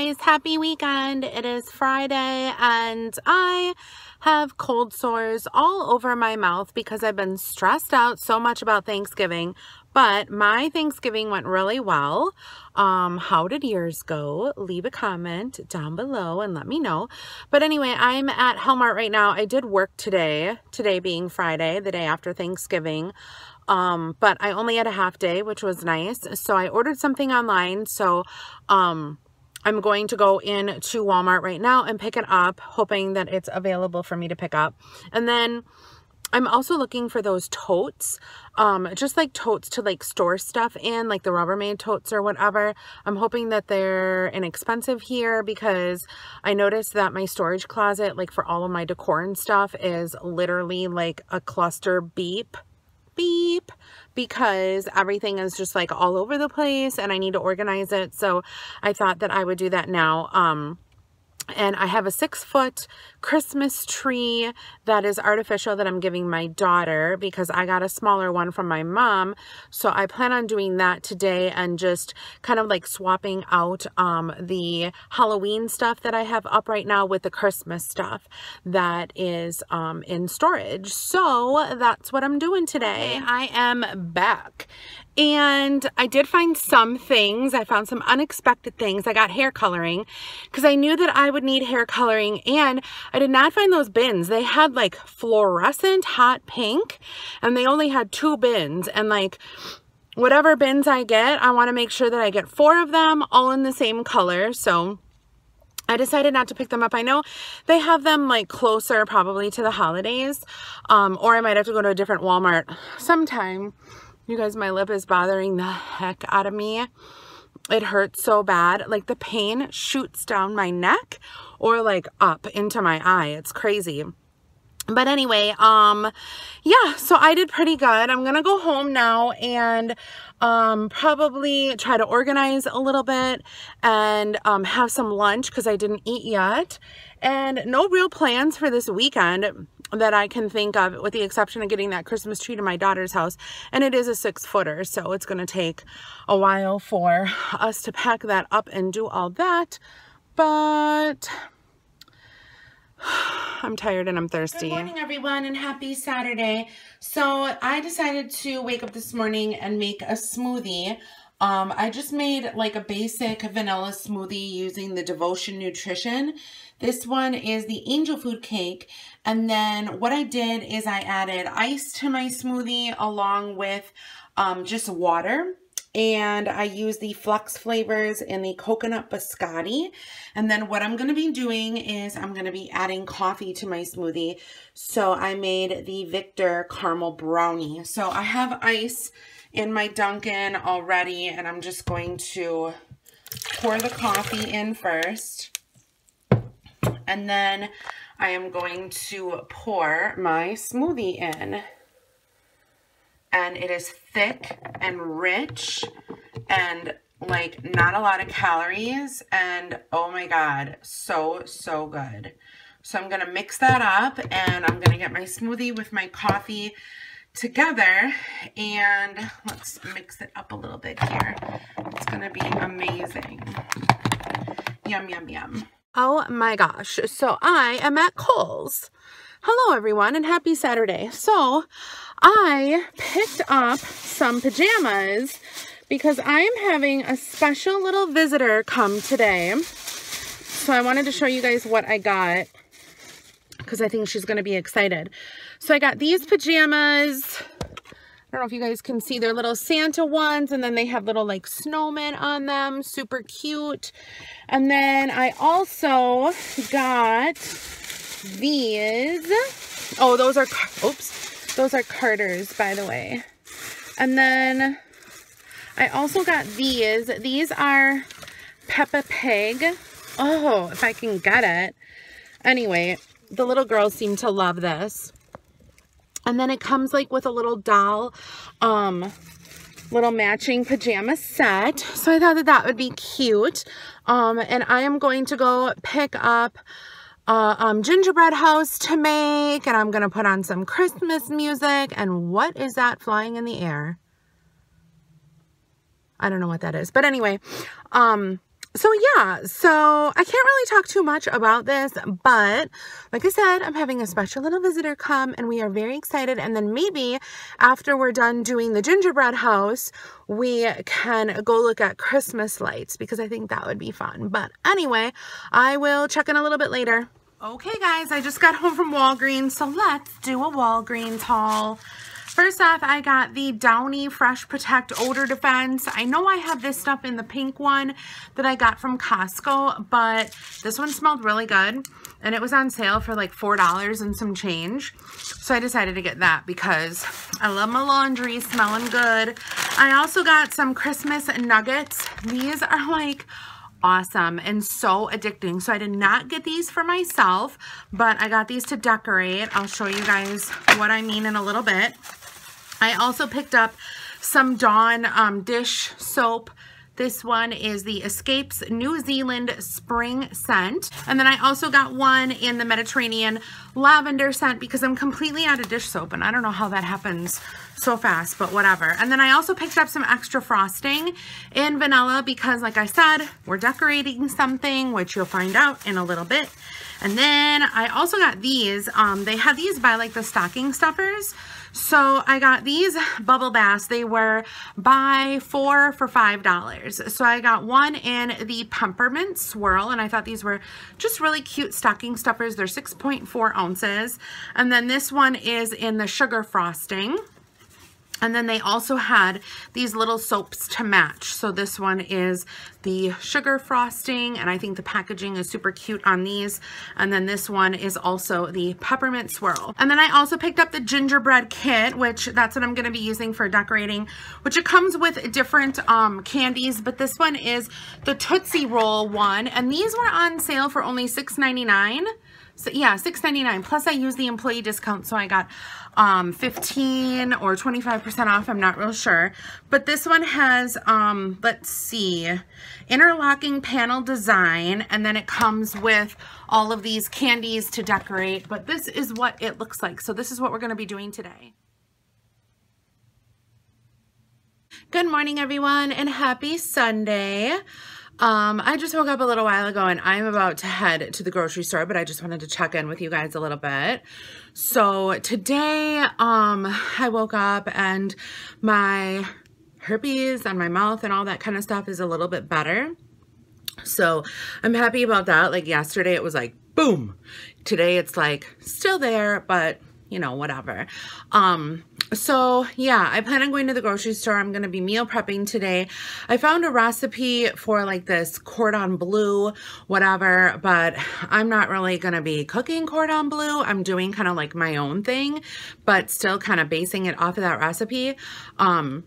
guys, happy weekend. It is Friday and I have cold sores all over my mouth because I've been stressed out so much about Thanksgiving. But my Thanksgiving went really well. Um, how did yours go? Leave a comment down below and let me know. But anyway, I'm at Hellmart right now. I did work today, today being Friday, the day after Thanksgiving. Um, but I only had a half day, which was nice. So I ordered something online. So, um, I'm going to go in to Walmart right now and pick it up, hoping that it's available for me to pick up. And then I'm also looking for those totes, um, just like totes to like store stuff in, like the Rubbermaid totes or whatever. I'm hoping that they're inexpensive here because I noticed that my storage closet, like for all of my decor and stuff, is literally like a cluster beep beep because everything is just like all over the place and I need to organize it. So I thought that I would do that now. Um, and I have a six foot Christmas tree that is artificial that I'm giving my daughter because I got a smaller one from my mom. So I plan on doing that today and just kind of like swapping out um, the Halloween stuff that I have up right now with the Christmas stuff that is um, in storage. So that's what I'm doing today. I am back and I did find some things. I found some unexpected things. I got hair coloring because I knew that I would need hair coloring and I did not find those bins. They had like fluorescent hot pink and they only had two bins and like whatever bins I get, I want to make sure that I get four of them all in the same color. So I decided not to pick them up. I know they have them like closer probably to the holidays um, or I might have to go to a different Walmart sometime. You guys, my lip is bothering the heck out of me. It hurts so bad. Like the pain shoots down my neck or like up into my eye. It's crazy. But anyway, um, yeah, so I did pretty good. I'm going to go home now and, um, probably try to organize a little bit and, um, have some lunch because I didn't eat yet and no real plans for this weekend that I can think of with the exception of getting that Christmas tree to my daughter's house and it is a six footer so it's going to take a while for us to pack that up and do all that but I'm tired and I'm thirsty. Good morning everyone and happy Saturday. So I decided to wake up this morning and make a smoothie. Um, I just made like a basic vanilla smoothie using the Devotion Nutrition. This one is the angel food cake. And then what I did is I added ice to my smoothie along with um, just water and I use the Flex flavors in the coconut biscotti. And then what I'm going to be doing is I'm going to be adding coffee to my smoothie. So I made the Victor caramel brownie. So I have ice in my Dunkin' already and I'm just going to pour the coffee in first. And then I am going to pour my smoothie in and it is thick and rich and like not a lot of calories and oh my god so so good so I'm gonna mix that up and I'm gonna get my smoothie with my coffee together and let's mix it up a little bit here. It's gonna be amazing. Yum yum yum. Oh my gosh. So I am at Kohl's. Hello everyone and happy Saturday. So I picked up some pajamas because I am having a special little visitor come today. So I wanted to show you guys what I got because I think she's going to be excited. So I got these pajamas. I don't know if you guys can see they're little Santa ones and then they have little like snowmen on them. Super cute. And then I also got these. Oh, those are, oops. Those are Carter's, by the way. And then I also got these. These are Peppa Pig. Oh, if I can get it. Anyway, the little girls seem to love this. And then it comes like with a little doll, um, little matching pajama set. So I thought that that would be cute. Um, and I am going to go pick up uh, um, gingerbread house to make and I'm going to put on some Christmas music. And what is that flying in the air? I don't know what that is. But anyway, um, so yeah, so I can't really talk too much about this, but like I said, I'm having a special little visitor come and we are very excited. And then maybe after we're done doing the gingerbread house, we can go look at Christmas lights because I think that would be fun. But anyway, I will check in a little bit later. Okay guys, I just got home from Walgreens, so let's do a Walgreens haul. First off, I got the Downy Fresh Protect Odor Defense. I know I have this stuff in the pink one that I got from Costco, but this one smelled really good. And it was on sale for like $4 and some change. So I decided to get that because I love my laundry smelling good. I also got some Christmas nuggets. These are like awesome and so addicting. So I did not get these for myself, but I got these to decorate. I'll show you guys what I mean in a little bit. I also picked up some Dawn um, dish soap. This one is the Escapes New Zealand Spring Scent. And then I also got one in the Mediterranean Lavender Scent because I'm completely out of dish soap and I don't know how that happens so fast, but whatever. And then I also picked up some extra frosting in vanilla because like I said, we're decorating something, which you'll find out in a little bit. And then I also got these. Um, they have these by like the stocking stuffers. So I got these bubble baths. They were buy four for $5. So I got one in the peppermint swirl and I thought these were just really cute stocking stuffers. They're 6.4 ounces. And then this one is in the sugar frosting. And then they also had these little soaps to match. So this one is the sugar frosting, and I think the packaging is super cute on these. And then this one is also the peppermint swirl. And then I also picked up the gingerbread kit, which that's what I'm gonna be using for decorating, which it comes with different um, candies, but this one is the Tootsie Roll one. And these were on sale for only $6.99. So yeah, $6.99. Plus I used the employee discount, so I got um, 15 or 25% off. I'm not real sure. But this one has, um, let's see, interlocking panel design, and then it comes with all of these candies to decorate. But this is what it looks like. So this is what we're going to be doing today. Good morning, everyone, and happy Sunday. Um, I just woke up a little while ago and I'm about to head to the grocery store, but I just wanted to check in with you guys a little bit. So today, um, I woke up and my herpes and my mouth and all that kind of stuff is a little bit better. So I'm happy about that. Like yesterday it was like, boom. Today it's like still there, but you know, whatever. Um, so yeah, I plan on going to the grocery store. I'm going to be meal prepping today. I found a recipe for like this cordon bleu, whatever, but I'm not really going to be cooking cordon bleu. I'm doing kind of like my own thing, but still kind of basing it off of that recipe. Um,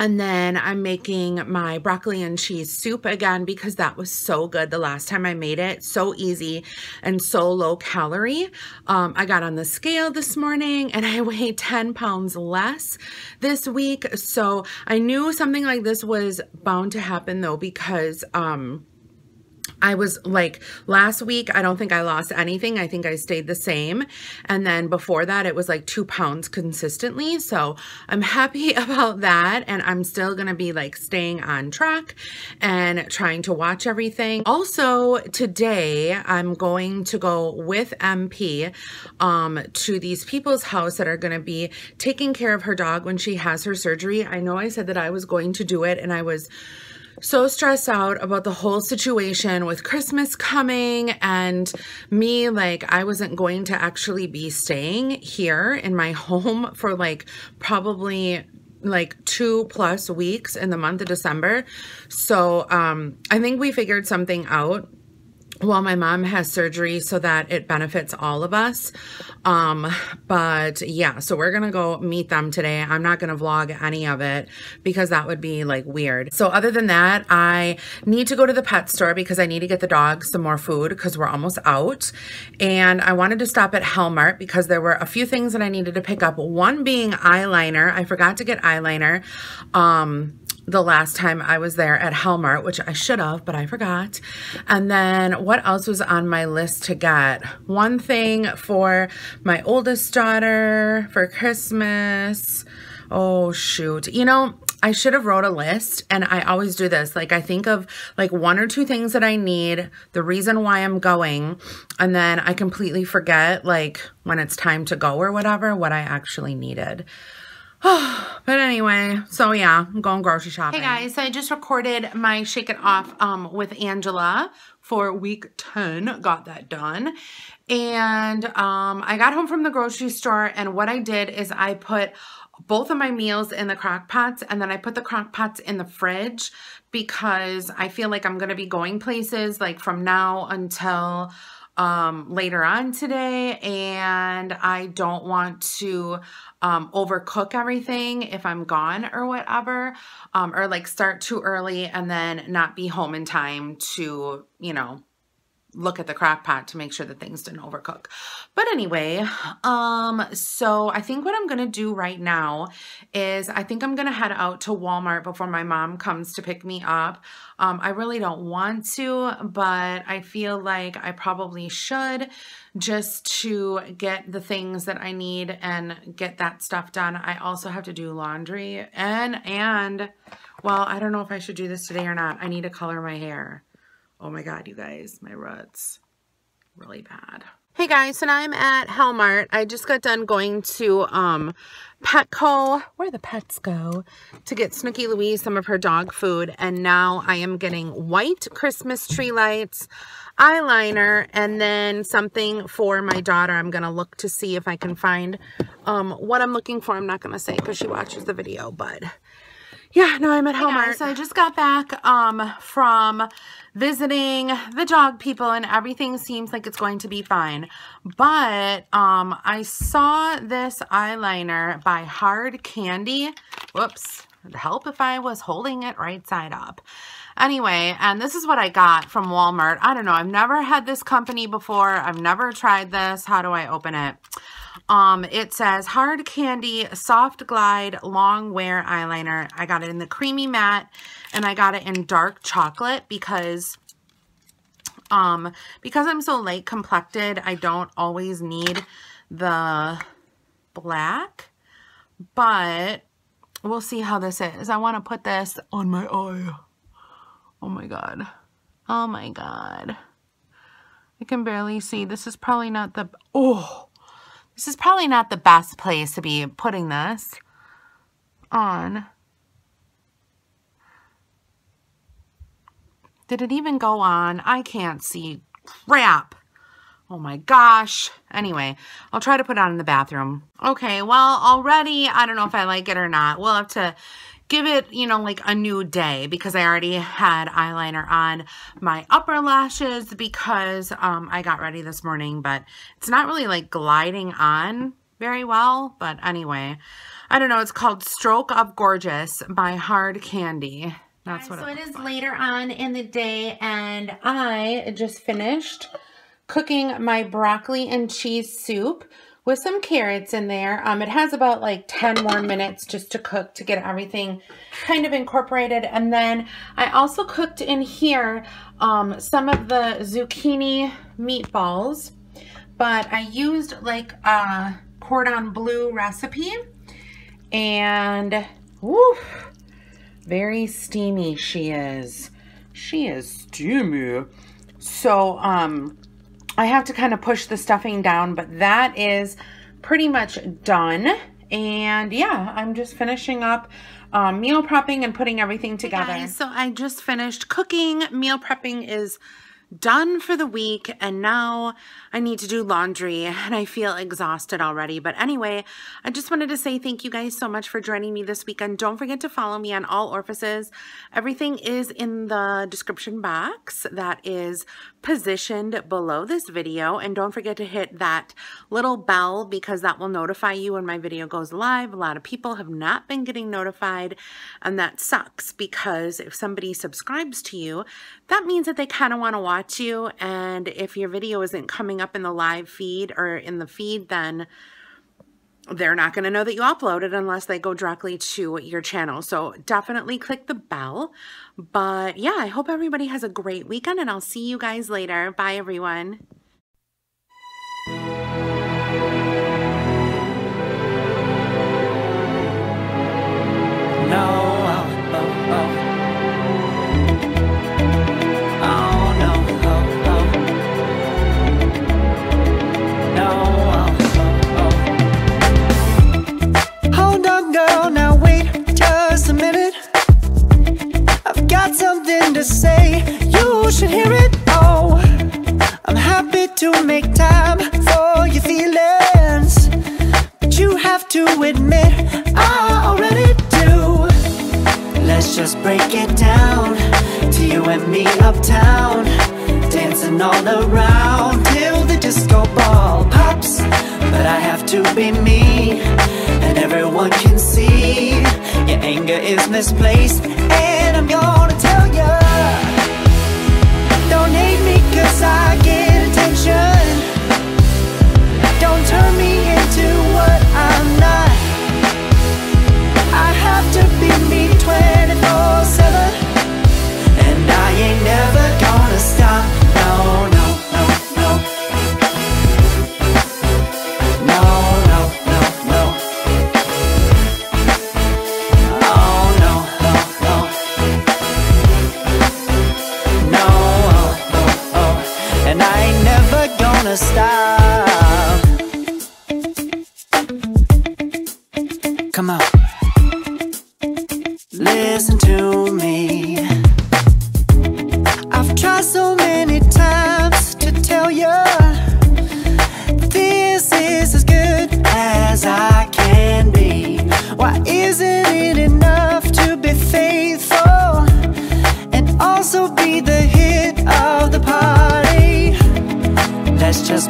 and then I'm making my broccoli and cheese soup again because that was so good the last time I made it. So easy and so low calorie. Um, I got on the scale this morning and I weighed 10 pounds less this week. So I knew something like this was bound to happen though because um, I was like last week, I don't think I lost anything. I think I stayed the same. And then before that, it was like two pounds consistently. So I'm happy about that. And I'm still going to be like staying on track and trying to watch everything. Also today, I'm going to go with MP um, to these people's house that are going to be taking care of her dog when she has her surgery. I know I said that I was going to do it and I was so stressed out about the whole situation with Christmas coming and me like I wasn't going to actually be staying here in my home for like probably like two plus weeks in the month of December. So um, I think we figured something out well, my mom has surgery so that it benefits all of us. Um, but yeah, so we're going to go meet them today. I'm not going to vlog any of it because that would be like weird. So other than that, I need to go to the pet store because I need to get the dog some more food because we're almost out. And I wanted to stop at Hellmart because there were a few things that I needed to pick up. One being eyeliner. I forgot to get eyeliner. Um, the last time I was there at Hellmart, which I should have, but I forgot. And then what else was on my list to get? One thing for my oldest daughter for Christmas. Oh, shoot. You know, I should have wrote a list and I always do this. Like I think of like one or two things that I need, the reason why I'm going, and then I completely forget like when it's time to go or whatever, what I actually needed. but anyway, so yeah, I'm going grocery shopping. Hey guys, so I just recorded my Shake It Off um, with Angela for week 10. Got that done. And um, I got home from the grocery store and what I did is I put both of my meals in the crock pots and then I put the crock pots in the fridge because I feel like I'm going to be going places like from now until um, later on today and I don't want to um, overcook everything if I'm gone or whatever um, or like start too early and then not be home in time to, you know, look at the crock pot to make sure that things didn't overcook. But anyway, um, so I think what I'm going to do right now is I think I'm going to head out to Walmart before my mom comes to pick me up. Um, I really don't want to, but I feel like I probably should just to get the things that I need and get that stuff done. I also have to do laundry and, and, well, I don't know if I should do this today or not. I need to color my hair. Oh my God, you guys, my roots, really bad. Hey guys, so now I'm at Hellmart. I just got done going to um, Petco, where the pets go, to get Snooky Louise some of her dog food. And now I am getting white Christmas tree lights, eyeliner, and then something for my daughter. I'm going to look to see if I can find um, what I'm looking for. I'm not going to say because she watches the video, but yeah, no, I'm at home. Hey so I just got back um, from visiting the dog people and everything seems like it's going to be fine. But um, I saw this eyeliner by Hard Candy. Whoops. It'd help if I was holding it right side up. Anyway, and this is what I got from Walmart. I don't know. I've never had this company before. I've never tried this. How do I open it? Um, it says Hard Candy Soft Glide Long Wear Eyeliner. I got it in the creamy matte and I got it in dark chocolate because um, because I'm so light complected, I don't always need the black, but we'll see how this is. I want to put this on my eye. Oh my God. Oh my God. I can barely see. This is probably not the, oh, this is probably not the best place to be putting this on. Did it even go on? I can't see. Crap. Oh my gosh. Anyway, I'll try to put it on in the bathroom. Okay, well, already, I don't know if I like it or not. We'll have to give it, you know, like a new day because I already had eyeliner on my upper lashes because um, I got ready this morning, but it's not really like gliding on very well. But anyway, I don't know. It's called Stroke of Gorgeous by Hard Candy. That's what so it, it is like. later on in the day and I just finished cooking my broccoli and cheese soup with some carrots in there. Um, it has about like 10 more minutes just to cook to get everything kind of incorporated. And then I also cooked in here um, some of the zucchini meatballs, but I used like a cordon bleu recipe and woof, very steamy she is. She is steamy. So, um, I have to kind of push the stuffing down, but that is pretty much done. And yeah, I'm just finishing up um, meal prepping and putting everything together. Hey guys, so I just finished cooking. Meal prepping is done for the week and now I need to do laundry and I feel exhausted already. But anyway, I just wanted to say thank you guys so much for joining me this weekend. Don't forget to follow me on all orifices. Everything is in the description box that is positioned below this video. And don't forget to hit that little bell because that will notify you when my video goes live. A lot of people have not been getting notified and that sucks because if somebody subscribes to you, that means that they kind of want to watch you. And if your video isn't coming up in the live feed or in the feed, then they're not going to know that you uploaded unless they go directly to your channel. So definitely click the bell. But yeah, I hope everybody has a great weekend and I'll see you guys later. Bye, everyone. Admit, I already do. Let's just break it down to you and me uptown. Dancing all around till the disco ball pops. But I have to be me, and everyone can see your anger is misplaced. And I'm gonna tell ya, don't hate me 'cause I get attention. Don't turn me into what I'm not.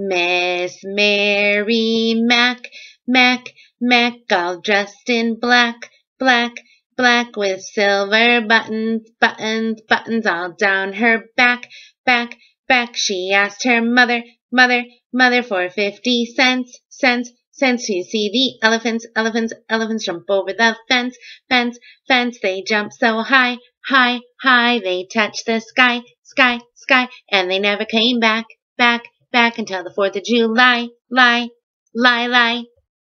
Miss Mary Mac, Mac, Mac, all dressed in black, black, black with silver buttons, buttons, buttons all down her back, back, back. She asked her mother, mother, mother for fifty cents, cents, cents to see the elephants, elephants, elephants jump over the fence, fence, fence. They jump so high, high, high. They touch the sky, sky, sky, and they never came back, back, back until the 4th of July, lie, lie, lie.